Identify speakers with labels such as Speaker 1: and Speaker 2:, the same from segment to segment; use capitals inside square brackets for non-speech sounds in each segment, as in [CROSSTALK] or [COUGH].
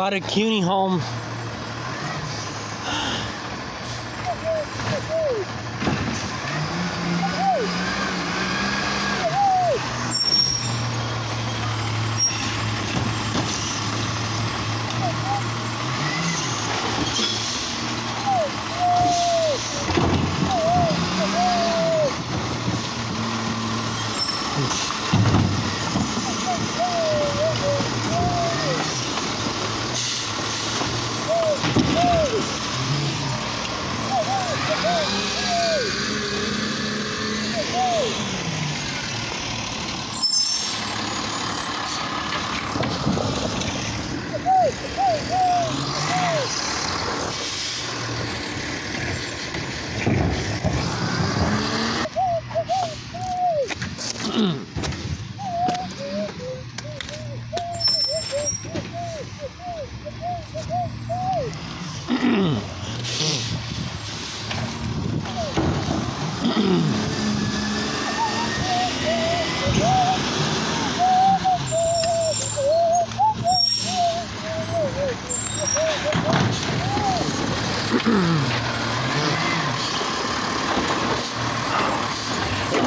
Speaker 1: by the CUNY home. Mm-hmm.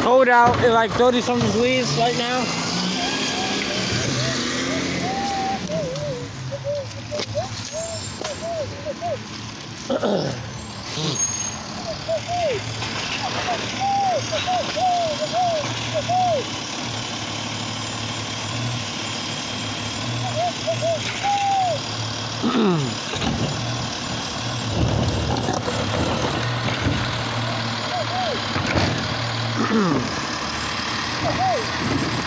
Speaker 1: Cold out at like 30 something degrees right now. [CLEARS THROAT] oh, [CLEARS THROAT] hey.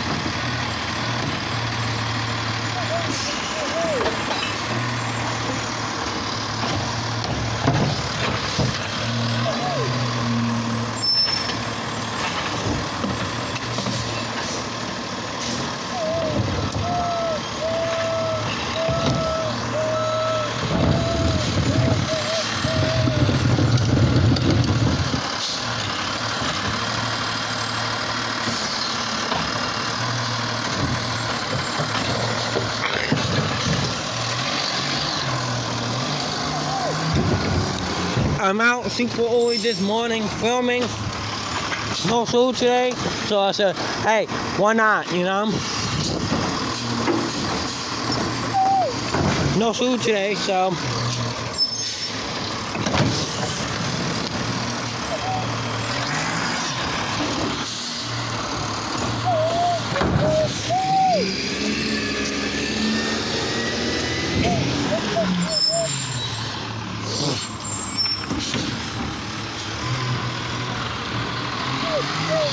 Speaker 1: I'm out super early this morning filming. No school today, so I said, hey, why not, you know? No school today, so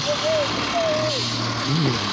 Speaker 1: Hum.